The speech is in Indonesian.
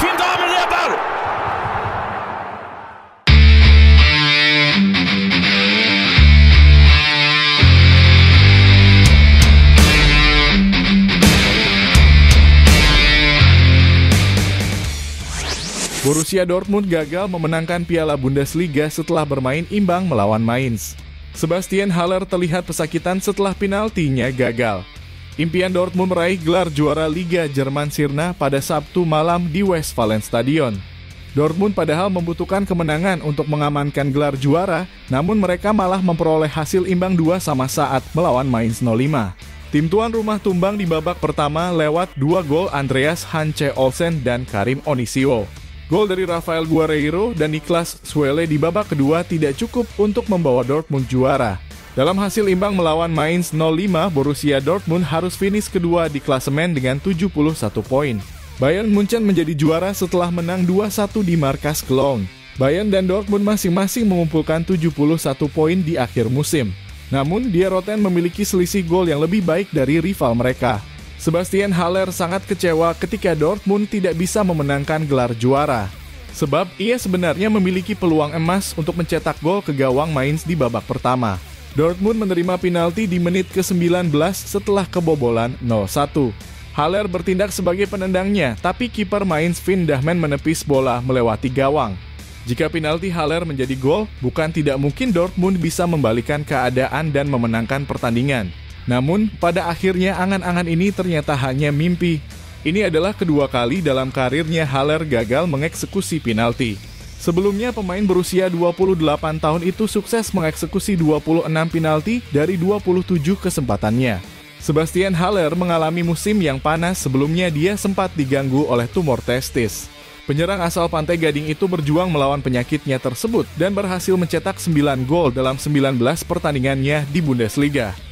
Fintar med näbbar! Borussia Dortmund gagal memenangkan Piala Bundesliga setelah bermain imbang melawan Mainz. Sebastian Haller terlihat pesakitan setelah penaltinya gagal. Impian Dortmund meraih gelar juara Liga Jerman Sirna pada Sabtu malam di Westfalen Stadion. Dortmund padahal membutuhkan kemenangan untuk mengamankan gelar juara, namun mereka malah memperoleh hasil imbang dua sama saat melawan Mainz 05. Tim tuan rumah tumbang di babak pertama lewat dua gol Andreas Hanche Olsen dan Karim Onisio. Gol dari Rafael Guerreiro dan Niklas Suele di babak kedua tidak cukup untuk membawa Dortmund juara. Dalam hasil imbang melawan Mainz 05, Borussia Dortmund harus finish kedua di klasemen dengan 71 poin. Bayern Munchen menjadi juara setelah menang 2-1 di markas Cologne. Bayern dan Dortmund masing-masing mengumpulkan 71 poin di akhir musim. Namun, Die Roten memiliki selisih gol yang lebih baik dari rival mereka. Sebastian Haller sangat kecewa ketika Dortmund tidak bisa memenangkan gelar juara. Sebab ia sebenarnya memiliki peluang emas untuk mencetak gol ke gawang Mainz di babak pertama. Dortmund menerima penalti di menit ke-19 setelah kebobolan 0-1. Haller bertindak sebagai penendangnya, tapi kiper Mainz Finn Dahmen menepis bola melewati gawang. Jika penalti Haller menjadi gol, bukan tidak mungkin Dortmund bisa membalikan keadaan dan memenangkan pertandingan. Namun, pada akhirnya angan-angan ini ternyata hanya mimpi. Ini adalah kedua kali dalam karirnya Haller gagal mengeksekusi penalti. Sebelumnya pemain berusia 28 tahun itu sukses mengeksekusi 26 penalti dari 27 kesempatannya. Sebastian Haller mengalami musim yang panas sebelumnya dia sempat diganggu oleh tumor testis. Penyerang asal Pantai Gading itu berjuang melawan penyakitnya tersebut dan berhasil mencetak 9 gol dalam 19 pertandingannya di Bundesliga.